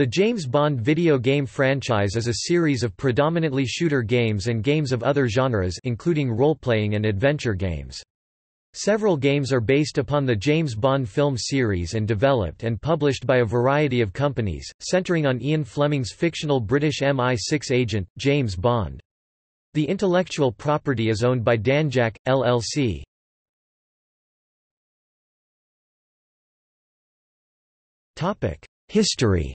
The James Bond video game franchise is a series of predominantly shooter games and games of other genres including role-playing and adventure games. Several games are based upon the James Bond film series and developed and published by a variety of companies, centering on Ian Fleming's fictional British MI6 agent, James Bond. The intellectual property is owned by Danjaq, LLC. History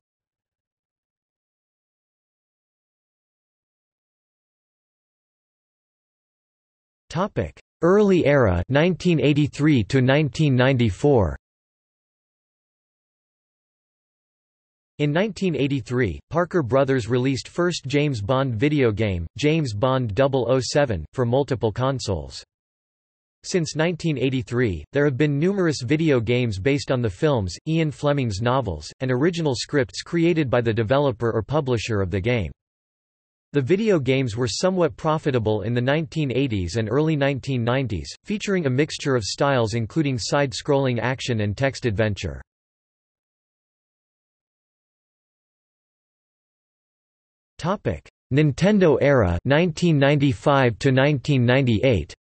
Early era 1983 to 1994 In 1983, Parker Brothers released first James Bond video game, James Bond 007, for multiple consoles. Since 1983, there have been numerous video games based on the films, Ian Fleming's novels, and original scripts created by the developer or publisher of the game. The video games were somewhat profitable in the 1980s and early 1990s, featuring a mixture of styles including side-scrolling action and text adventure. Nintendo era 1995 to 1998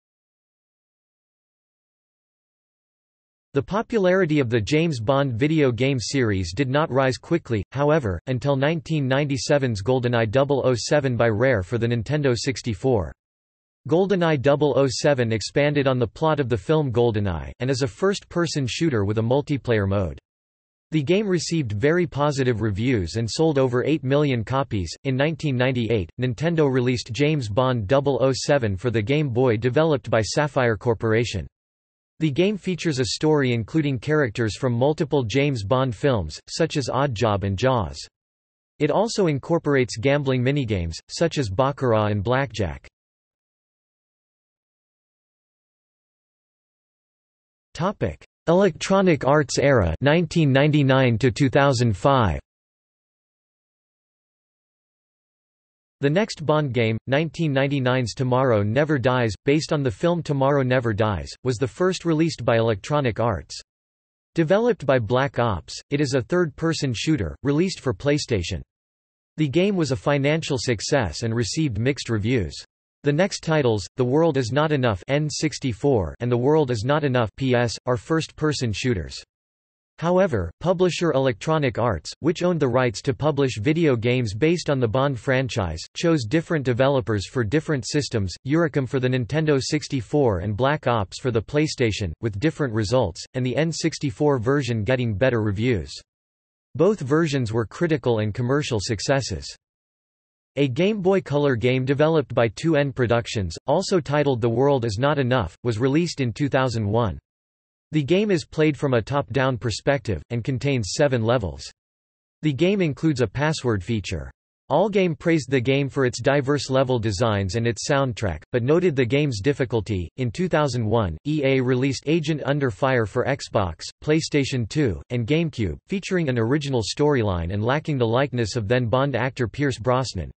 The popularity of the James Bond video game series did not rise quickly, however, until 1997's GoldenEye 007 by Rare for the Nintendo 64. GoldenEye 007 expanded on the plot of the film GoldenEye, and is a first-person shooter with a multiplayer mode. The game received very positive reviews and sold over 8 million copies. In 1998, Nintendo released James Bond 007 for the Game Boy developed by Sapphire Corporation. The game features a story including characters from multiple James Bond films, such as Oddjob and Jaws. It also incorporates gambling minigames, such as Baccarat and Blackjack. Electronic Arts era 1999 to 2005 The next Bond game, 1999's Tomorrow Never Dies, based on the film Tomorrow Never Dies, was the first released by Electronic Arts. Developed by Black Ops, it is a third-person shooter, released for PlayStation. The game was a financial success and received mixed reviews. The next titles, The World Is Not Enough N64 and The World Is Not Enough PS, are first-person shooters. However, publisher Electronic Arts, which owned the rights to publish video games based on the Bond franchise, chose different developers for different systems, Eurocom for the Nintendo 64 and Black Ops for the PlayStation, with different results, and the N64 version getting better reviews. Both versions were critical and commercial successes. A Game Boy Color game developed by 2N Productions, also titled The World Is Not Enough, was released in 2001. The game is played from a top-down perspective, and contains seven levels. The game includes a password feature. Allgame praised the game for its diverse level designs and its soundtrack, but noted the game's difficulty. In 2001, EA released Agent Under Fire for Xbox, PlayStation 2, and GameCube, featuring an original storyline and lacking the likeness of then Bond actor Pierce Brosnan.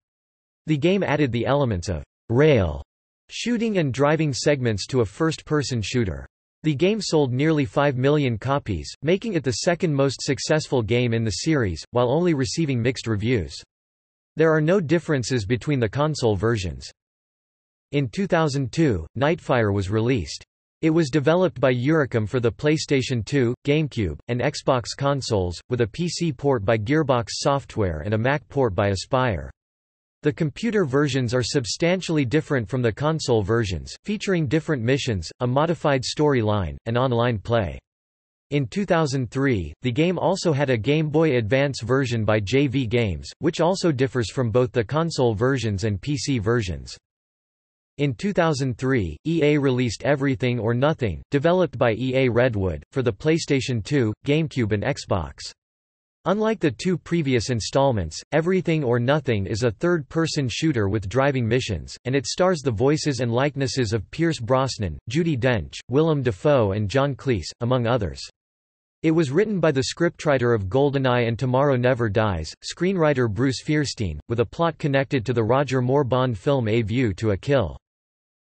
The game added the elements of rail shooting and driving segments to a first-person shooter. The game sold nearly 5 million copies, making it the second most successful game in the series, while only receiving mixed reviews. There are no differences between the console versions. In 2002, Nightfire was released. It was developed by Eurocom for the PlayStation 2, GameCube, and Xbox consoles, with a PC port by Gearbox Software and a Mac port by Aspyr. The computer versions are substantially different from the console versions, featuring different missions, a modified storyline, and online play. In 2003, the game also had a Game Boy Advance version by JV Games, which also differs from both the console versions and PC versions. In 2003, EA released Everything or Nothing, developed by EA Redwood, for the PlayStation 2, GameCube and Xbox. Unlike the two previous installments, Everything or Nothing is a third-person shooter with driving missions, and it stars the voices and likenesses of Pierce Brosnan, Judi Dench, Willem Dafoe and John Cleese, among others. It was written by the scriptwriter of GoldenEye and Tomorrow Never Dies, screenwriter Bruce Feirstein, with a plot connected to the Roger Moore Bond film A View to a Kill.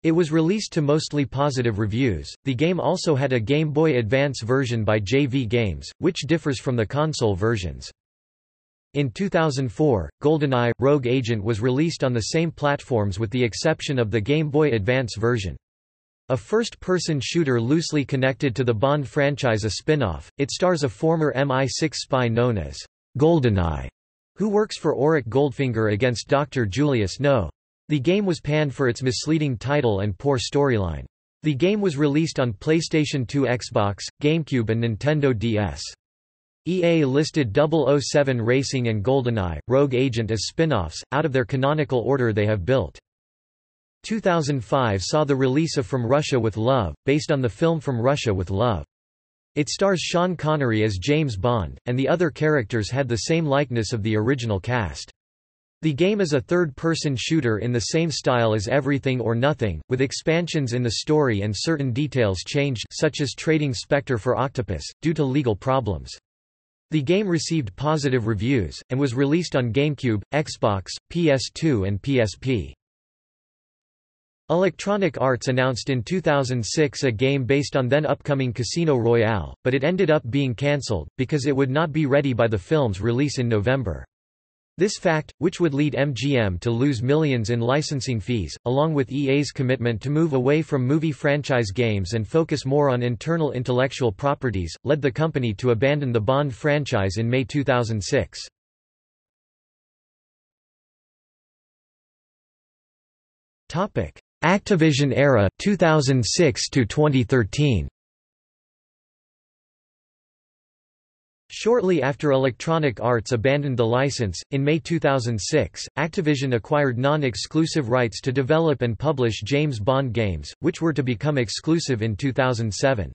It was released to mostly positive reviews. The game also had a Game Boy Advance version by JV Games, which differs from the console versions. In 2004, GoldenEye – Rogue Agent was released on the same platforms with the exception of the Game Boy Advance version. A first-person shooter loosely connected to the Bond franchise a spin-off, it stars a former MI6 spy known as GoldenEye, who works for Auric Goldfinger against Dr. Julius No. The game was panned for its misleading title and poor storyline. The game was released on PlayStation 2 Xbox, GameCube and Nintendo DS. EA listed 007 Racing and GoldenEye, Rogue Agent as spin-offs, out of their canonical order they have built. 2005 saw the release of From Russia with Love, based on the film From Russia with Love. It stars Sean Connery as James Bond, and the other characters had the same likeness of the original cast. The game is a third-person shooter in the same style as Everything or Nothing, with expansions in the story and certain details changed such as trading Spectre for Octopus, due to legal problems. The game received positive reviews, and was released on GameCube, Xbox, PS2 and PSP. Electronic Arts announced in 2006 a game based on then upcoming Casino Royale, but it ended up being cancelled, because it would not be ready by the film's release in November. This fact, which would lead MGM to lose millions in licensing fees, along with EA's commitment to move away from movie franchise games and focus more on internal intellectual properties, led the company to abandon the Bond franchise in May 2006. Activision era 2006 to 2013 Shortly after Electronic Arts abandoned the license, in May 2006, Activision acquired non-exclusive rights to develop and publish James Bond games, which were to become exclusive in 2007.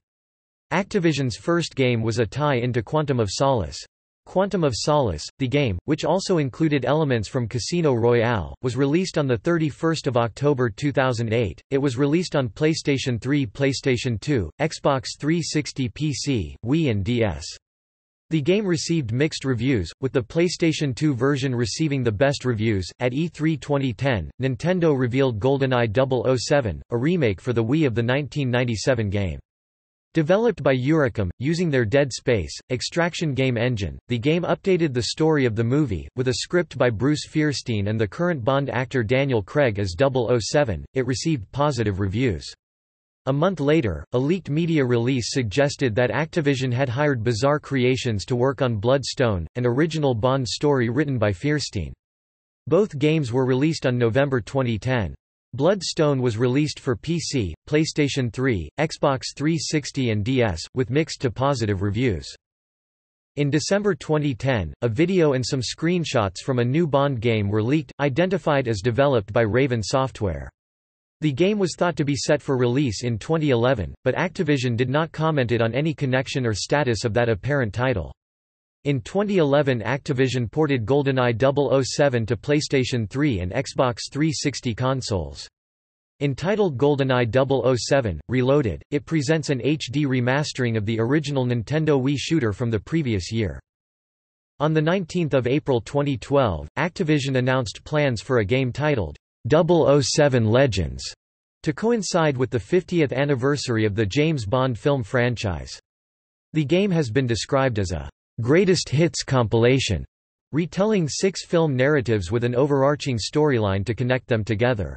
Activision's first game was a tie into Quantum of Solace. Quantum of Solace, the game, which also included elements from Casino Royale, was released on 31 October 2008. It was released on PlayStation 3 PlayStation 2, Xbox 360 PC, Wii and DS. The game received mixed reviews, with the PlayStation 2 version receiving the best reviews. At E3 2010, Nintendo revealed GoldenEye 007, a remake for the Wii of the 1997 game. Developed by Eurocom, using their Dead Space, extraction game engine, the game updated the story of the movie, with a script by Bruce Feirstein and the current Bond actor Daniel Craig as 007. It received positive reviews. A month later, a leaked media release suggested that Activision had hired Bizarre Creations to work on Bloodstone, an original Bond story written by Feirstein. Both games were released on November 2010. Bloodstone was released for PC, PlayStation 3, Xbox 360 and DS, with mixed to positive reviews. In December 2010, a video and some screenshots from a new Bond game were leaked, identified as developed by Raven Software. The game was thought to be set for release in 2011, but Activision did not commented on any connection or status of that apparent title. In 2011 Activision ported GoldenEye 007 to PlayStation 3 and Xbox 360 consoles. Entitled GoldenEye 007, Reloaded, it presents an HD remastering of the original Nintendo Wii shooter from the previous year. On 19 April 2012, Activision announced plans for a game titled 007 Legends to coincide with the 50th anniversary of the James Bond film franchise. The game has been described as a greatest hits compilation, retelling six film narratives with an overarching storyline to connect them together.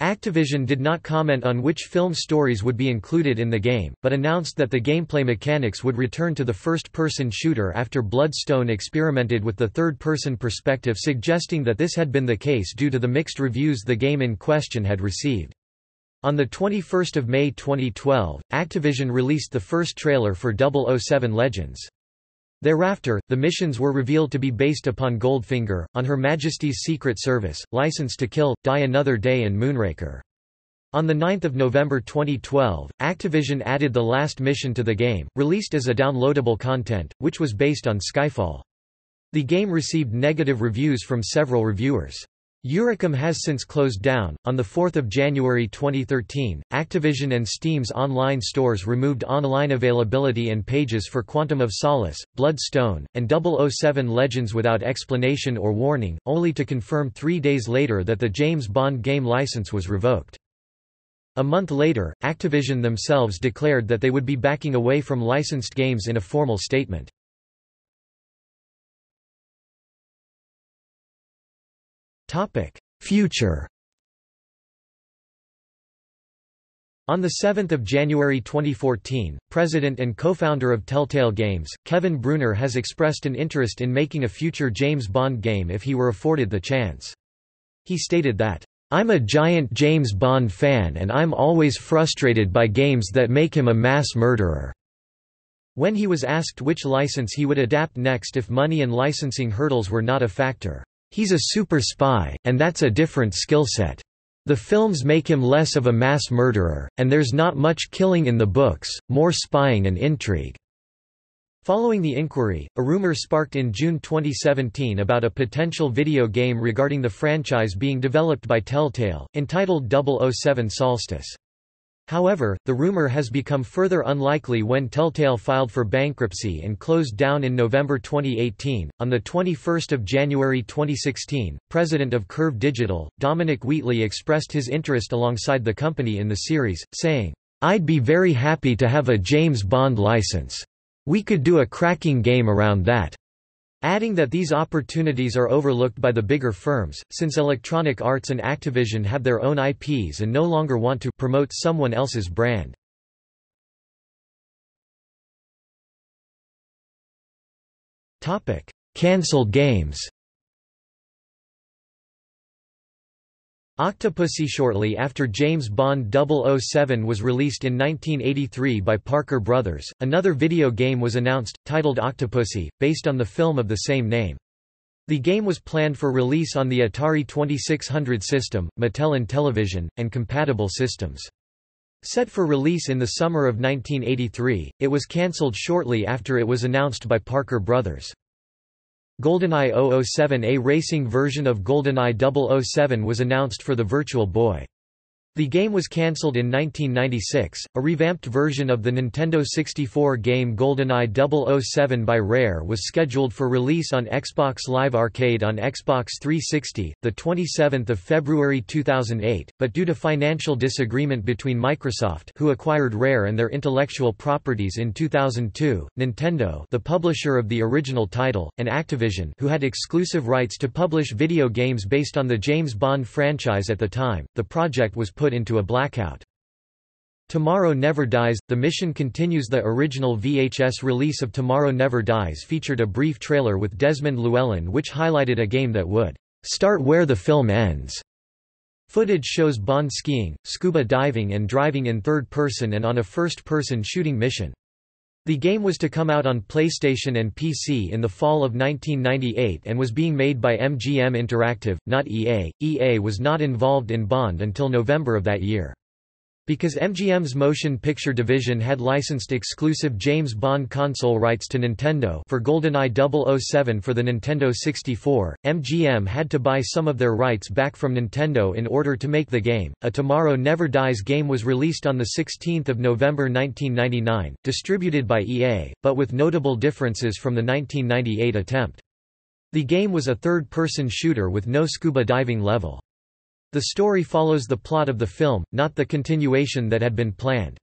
Activision did not comment on which film stories would be included in the game, but announced that the gameplay mechanics would return to the first-person shooter after Bloodstone experimented with the third-person perspective suggesting that this had been the case due to the mixed reviews the game in question had received. On 21 May 2012, Activision released the first trailer for 007 Legends. Thereafter, the missions were revealed to be based upon Goldfinger, on Her Majesty's Secret Service, License to Kill, Die Another Day and Moonraker. On 9 November 2012, Activision added the last mission to the game, released as a downloadable content, which was based on Skyfall. The game received negative reviews from several reviewers. Eurocom has since closed down. On 4 January 2013, Activision and Steam's online stores removed online availability and pages for Quantum of Solace, Bloodstone, and 007 Legends without explanation or warning, only to confirm three days later that the James Bond game license was revoked. A month later, Activision themselves declared that they would be backing away from licensed games in a formal statement. Future On 7 January 2014, president and co-founder of Telltale Games, Kevin Bruner has expressed an interest in making a future James Bond game if he were afforded the chance. He stated that, "...I'm a giant James Bond fan and I'm always frustrated by games that make him a mass murderer." When he was asked which license he would adapt next if money and licensing hurdles were not a factor, "...he's a super spy, and that's a different skill set." The films make him less of a mass murderer, and there's not much killing in the books, more spying and intrigue. Following the inquiry, a rumor sparked in June 2017 about a potential video game regarding the franchise being developed by Telltale, entitled 007 Solstice. However, the rumor has become further unlikely when Telltale filed for bankruptcy and closed down in November 2018. On the 21st of January 2016, president of Curve Digital, Dominic Wheatley expressed his interest alongside the company in the series, saying, "I'd be very happy to have a James Bond license. We could do a cracking game around that." Adding that these opportunities are overlooked by the bigger firms, since Electronic Arts and Activision have their own IPs and no longer want to promote someone else's brand. Cancelled games Octopussy Shortly after James Bond 007 was released in 1983 by Parker Brothers, another video game was announced, titled Octopussy, based on the film of the same name. The game was planned for release on the Atari 2600 system, Mattel Intellivision, and compatible systems. Set for release in the summer of 1983, it was cancelled shortly after it was announced by Parker Brothers. GoldenEye 007 A racing version of GoldenEye 007 was announced for the Virtual Boy. The game was cancelled in 1996. A revamped version of the Nintendo 64 game GoldenEye 007 by Rare was scheduled for release on Xbox Live Arcade on Xbox 360, the 27th of February 2008, but due to financial disagreement between Microsoft, who acquired Rare and their intellectual properties in 2002, Nintendo, the publisher of the original title, and Activision, who had exclusive rights to publish video games based on the James Bond franchise at the time, the project was put put into a blackout. Tomorrow Never Dies – The mission continues The original VHS release of Tomorrow Never Dies featured a brief trailer with Desmond Llewellyn which highlighted a game that would "...start where the film ends." Footage shows Bond skiing, scuba diving and driving in third person and on a first-person shooting mission. The game was to come out on PlayStation and PC in the fall of 1998 and was being made by MGM Interactive, not EA. EA was not involved in Bond until November of that year. Because MGM's motion picture division had licensed exclusive James Bond console rights to Nintendo for GoldenEye 007 for the Nintendo 64, MGM had to buy some of their rights back from Nintendo in order to make the game. A Tomorrow Never Dies game was released on 16 November 1999, distributed by EA, but with notable differences from the 1998 attempt. The game was a third-person shooter with no scuba diving level. The story follows the plot of the film, not the continuation that had been planned.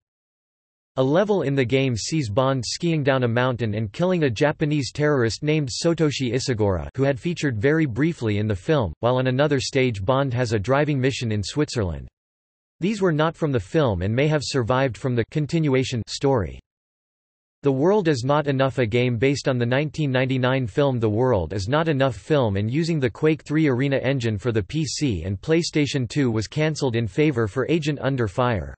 A level in the game sees Bond skiing down a mountain and killing a Japanese terrorist named Satoshi Isagura who had featured very briefly in the film, while on another stage Bond has a driving mission in Switzerland. These were not from the film and may have survived from the continuation story. The World Is Not Enough a game based on the 1999 film The World Is Not Enough film and using the Quake 3 Arena engine for the PC and PlayStation 2 was cancelled in favor for Agent Under Fire.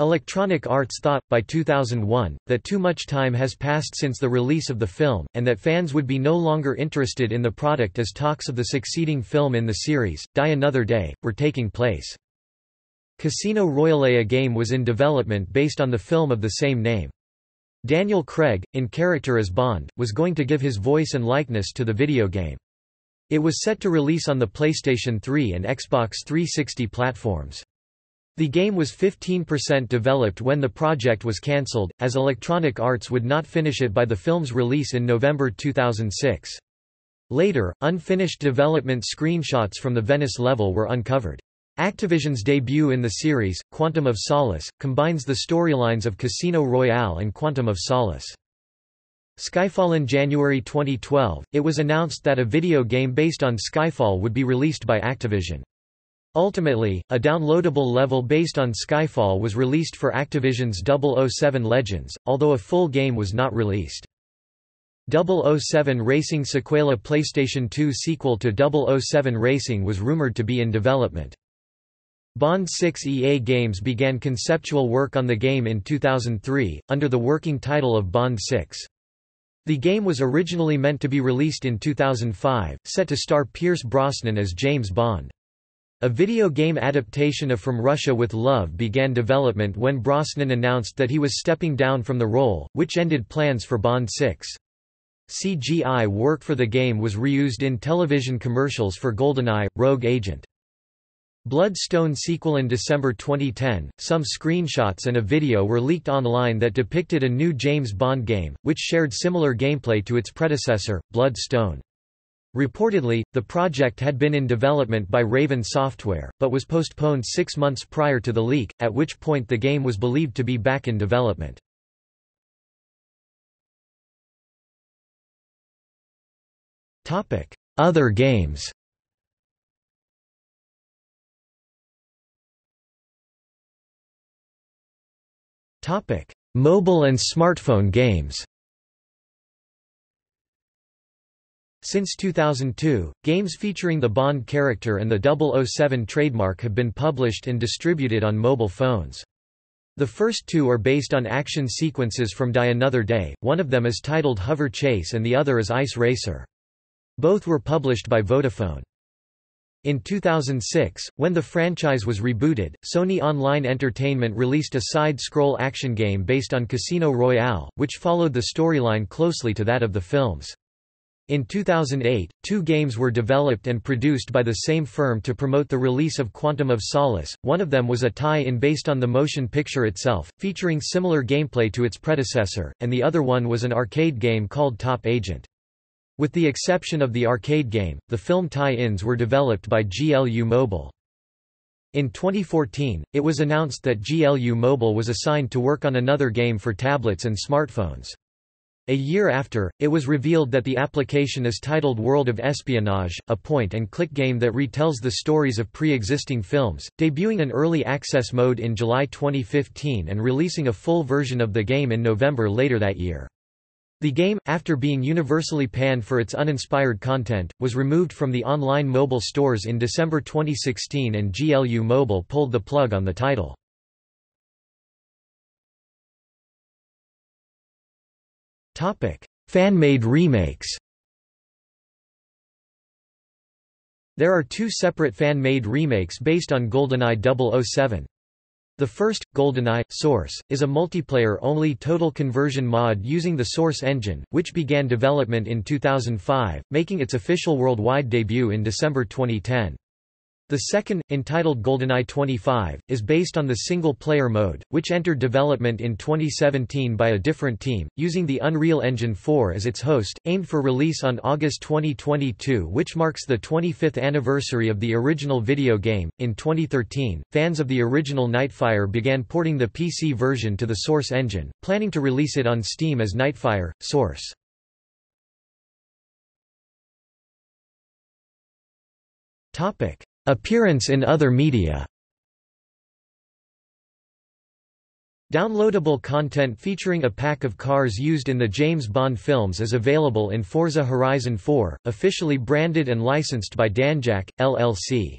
Electronic Arts thought, by 2001, that too much time has passed since the release of the film, and that fans would be no longer interested in the product as talks of the succeeding film in the series, Die Another Day, were taking place. Casino Royale a game was in development based on the film of the same name. Daniel Craig, in character as Bond, was going to give his voice and likeness to the video game. It was set to release on the PlayStation 3 and Xbox 360 platforms. The game was 15% developed when the project was cancelled, as Electronic Arts would not finish it by the film's release in November 2006. Later, unfinished development screenshots from the Venice level were uncovered. Activision's debut in the series, Quantum of Solace, combines the storylines of Casino Royale and Quantum of Solace. Skyfall In January 2012, it was announced that a video game based on Skyfall would be released by Activision. Ultimately, a downloadable level based on Skyfall was released for Activision's 007 Legends, although a full game was not released. 007 Racing Sequela PlayStation 2 sequel to 007 Racing was rumored to be in development. Bond 6 EA Games began conceptual work on the game in 2003, under the working title of Bond 6. The game was originally meant to be released in 2005, set to star Pierce Brosnan as James Bond. A video game adaptation of From Russia with Love began development when Brosnan announced that he was stepping down from the role, which ended plans for Bond 6. CGI work for the game was reused in television commercials for GoldenEye, Rogue Agent. Bloodstone sequel In December 2010, some screenshots and a video were leaked online that depicted a new James Bond game, which shared similar gameplay to its predecessor, Bloodstone. Reportedly, the project had been in development by Raven Software, but was postponed six months prior to the leak, at which point the game was believed to be back in development. Other games Mobile and smartphone games Since 2002, games featuring the Bond character and the 007 trademark have been published and distributed on mobile phones. The first two are based on action sequences from Die Another Day, one of them is titled Hover Chase and the other is Ice Racer. Both were published by Vodafone. In 2006, when the franchise was rebooted, Sony Online Entertainment released a side-scroll action game based on Casino Royale, which followed the storyline closely to that of the films. In 2008, two games were developed and produced by the same firm to promote the release of Quantum of Solace, one of them was a tie-in based on the motion picture itself, featuring similar gameplay to its predecessor, and the other one was an arcade game called Top Agent. With the exception of the arcade game, the film tie-ins were developed by GLU Mobile. In 2014, it was announced that GLU Mobile was assigned to work on another game for tablets and smartphones. A year after, it was revealed that the application is titled World of Espionage, a point-and-click game that retells the stories of pre-existing films, debuting an early access mode in July 2015 and releasing a full version of the game in November later that year. The game, after being universally panned for its uninspired content, was removed from the online mobile stores in December 2016 and GLU Mobile pulled the plug on the title. Fan-made remakes There are two separate fan-made remakes based on GoldenEye 007. The first, GoldenEye Source, is a multiplayer-only total conversion mod using the Source engine, which began development in 2005, making its official worldwide debut in December 2010. The second, entitled GoldenEye 25, is based on the single-player mode, which entered development in 2017 by a different team, using the Unreal Engine 4 as its host, aimed for release on August 2022 which marks the 25th anniversary of the original video game. In 2013, fans of the original Nightfire began porting the PC version to the Source engine, planning to release it on Steam as Nightfire, Source. Topic Appearance in other media Downloadable content featuring a pack of cars used in the James Bond films is available in Forza Horizon 4, officially branded and licensed by Danjaq, LLC.